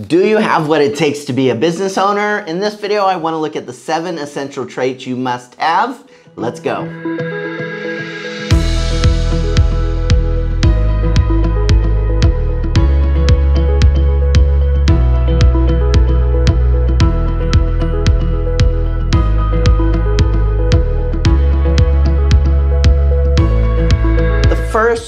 Do you have what it takes to be a business owner? In this video, I wanna look at the seven essential traits you must have. Let's go.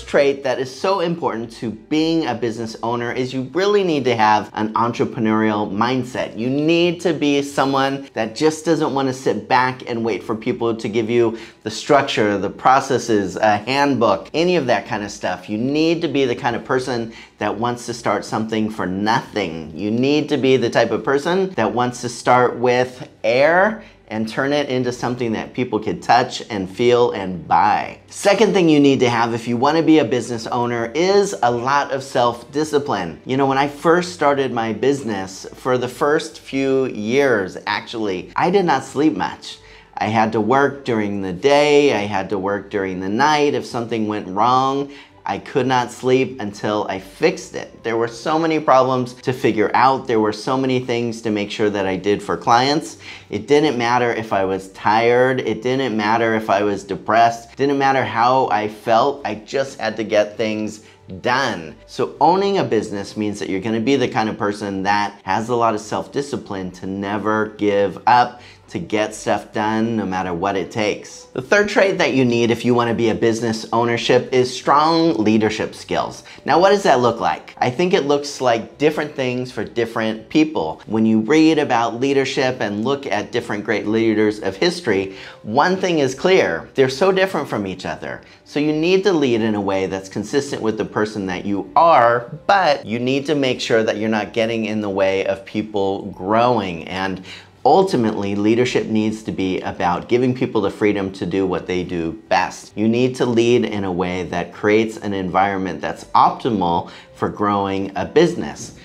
Trait that is so important to being a business owner is you really need to have an entrepreneurial mindset. You need to be someone that just doesn't want to sit back and wait for people to give you the structure, the processes, a handbook, any of that kind of stuff. You need to be the kind of person that wants to start something for nothing. You need to be the type of person that wants to start with air and turn it into something that people could touch and feel and buy. Second thing you need to have if you want to be a business owner is a lot of self-discipline. You know, when I first started my business, for the first few years actually, I did not sleep much. I had to work during the day, I had to work during the night. If something went wrong, I could not sleep until I fixed it. There were so many problems to figure out. There were so many things to make sure that I did for clients. It didn't matter if I was tired. It didn't matter if I was depressed. It didn't matter how I felt. I just had to get things done. So owning a business means that you're gonna be the kind of person that has a lot of self-discipline to never give up, to get stuff done no matter what it takes. The third trait that you need if you want to be a business ownership is strong leadership skills. Now what does that look like? I think it looks like different things for different people. When you read about leadership and look at different great leaders of history, one thing is clear, they're so different from each other. So you need to lead in a way that's consistent with the person that you are, but you need to make sure that you're not getting in the way of people growing and Ultimately, leadership needs to be about giving people the freedom to do what they do best. You need to lead in a way that creates an environment that's optimal for growing a business.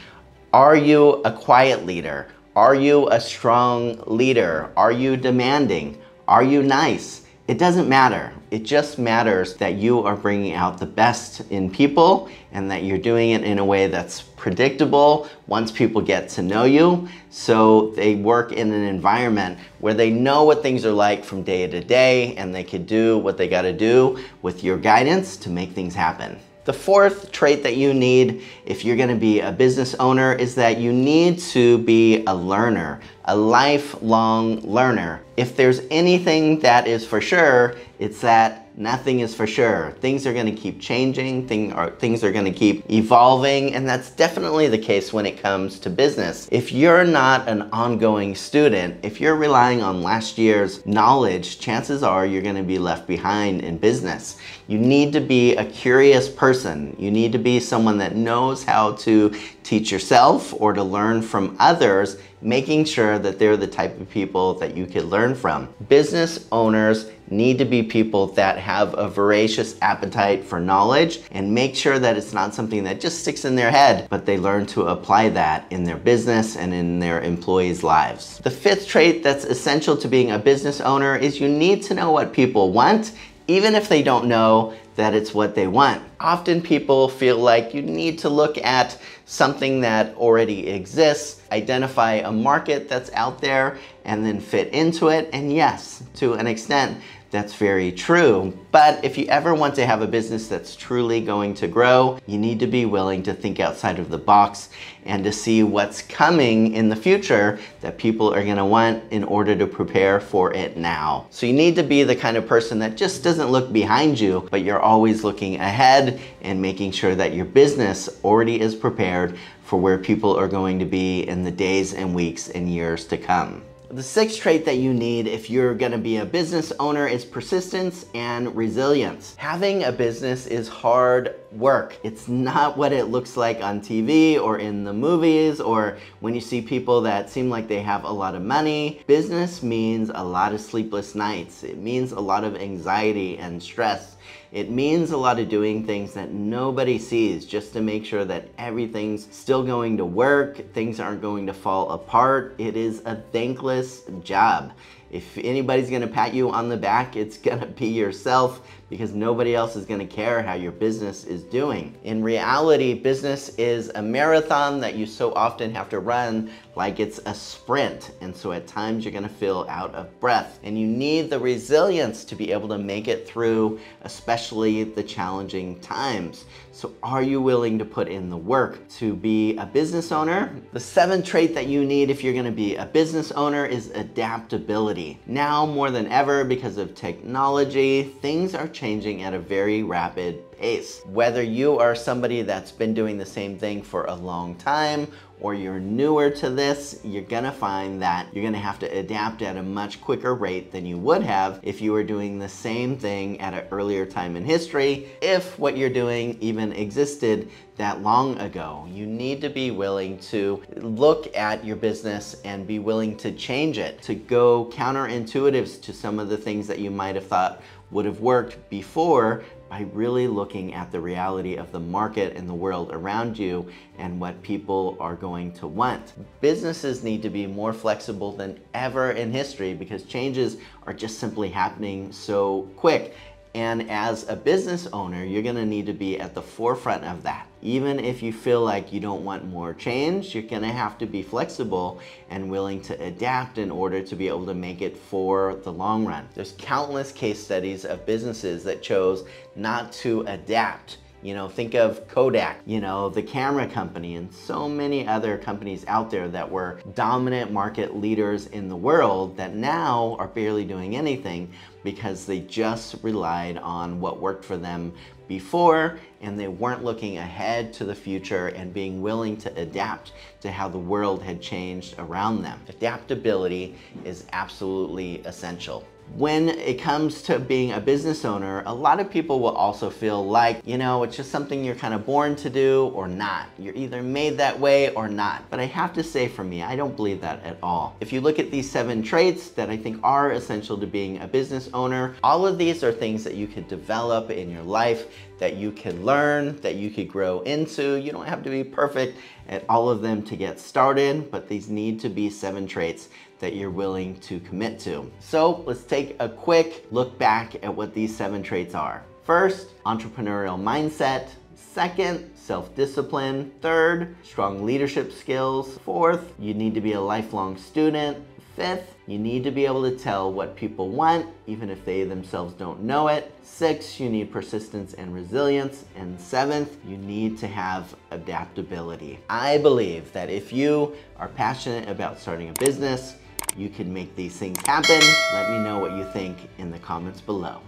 Are you a quiet leader? Are you a strong leader? Are you demanding? Are you nice? It doesn't matter. It just matters that you are bringing out the best in people and that you're doing it in a way that's predictable once people get to know you. So they work in an environment where they know what things are like from day to day and they can do what they got to do with your guidance to make things happen. The fourth trait that you need if you're gonna be a business owner is that you need to be a learner, a lifelong learner. If there's anything that is for sure, it's that nothing is for sure. Things are gonna keep changing, thing are, things are gonna keep evolving, and that's definitely the case when it comes to business. If you're not an ongoing student, if you're relying on last year's knowledge, chances are you're gonna be left behind in business. You need to be a curious person. You need to be someone that knows how to teach yourself or to learn from others, making sure that they're the type of people that you could learn from. Business owners need to be people that have a voracious appetite for knowledge and make sure that it's not something that just sticks in their head, but they learn to apply that in their business and in their employees' lives. The fifth trait that's essential to being a business owner is you need to know what people want even if they don't know that it's what they want. Often people feel like you need to look at something that already exists, identify a market that's out there, and then fit into it. And yes, to an extent, that's very true. But if you ever want to have a business that's truly going to grow, you need to be willing to think outside of the box and to see what's coming in the future that people are gonna want in order to prepare for it now. So you need to be the kind of person that just doesn't look behind you, but you're always looking ahead and making sure that your business already is prepared for where people are going to be in the days and weeks and years to come. The sixth trait that you need if you're gonna be a business owner is persistence and resilience. Having a business is hard work. It's not what it looks like on TV or in the movies or when you see people that seem like they have a lot of money. Business means a lot of sleepless nights. It means a lot of anxiety and stress. It means a lot of doing things that nobody sees just to make sure that everything's still going to work, things aren't going to fall apart. It is a thankless job. If anybody's gonna pat you on the back, it's gonna be yourself because nobody else is gonna care how your business is doing. In reality, business is a marathon that you so often have to run like it's a sprint. And so at times you're gonna feel out of breath. And you need the resilience to be able to make it through, especially the challenging times. So are you willing to put in the work to be a business owner? The seventh trait that you need if you're gonna be a business owner is adaptability. Now more than ever, because of technology, things are changing at a very rapid pace. Whether you are somebody that's been doing the same thing for a long time or you're newer to this, you're gonna find that you're gonna have to adapt at a much quicker rate than you would have if you were doing the same thing at an earlier time in history, if what you're doing even existed that long ago. You need to be willing to look at your business and be willing to change it, to go counterintuitive to some of the things that you might have thought would have worked before by really looking at the reality of the market and the world around you and what people are going to want. Businesses need to be more flexible than ever in history because changes are just simply happening so quick. And as a business owner, you're gonna need to be at the forefront of that. Even if you feel like you don't want more change, you're gonna have to be flexible and willing to adapt in order to be able to make it for the long run. There's countless case studies of businesses that chose not to adapt you know, think of Kodak, you know, the camera company and so many other companies out there that were dominant market leaders in the world that now are barely doing anything because they just relied on what worked for them before and they weren't looking ahead to the future and being willing to adapt to how the world had changed around them. Adaptability is absolutely essential when it comes to being a business owner, a lot of people will also feel like, you know, it's just something you're kind of born to do or not. You're either made that way or not. But I have to say for me, I don't believe that at all. If you look at these seven traits that I think are essential to being a business owner, all of these are things that you could develop in your life, that you can learn, that you could grow into. You don't have to be perfect at all of them to get started, but these need to be seven traits that you're willing to commit to. So let's take a quick look back at what these seven traits are. First, entrepreneurial mindset. Second, self-discipline. Third, strong leadership skills. Fourth, you need to be a lifelong student. Fifth, you need to be able to tell what people want, even if they themselves don't know it. Six, you need persistence and resilience. And seventh, you need to have adaptability. I believe that if you are passionate about starting a business, you can make these things happen. Let me know what you think in the comments below.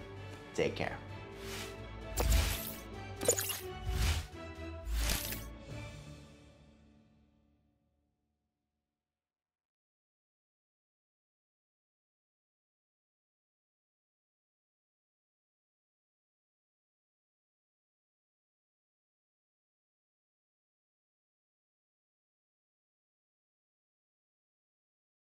Take care.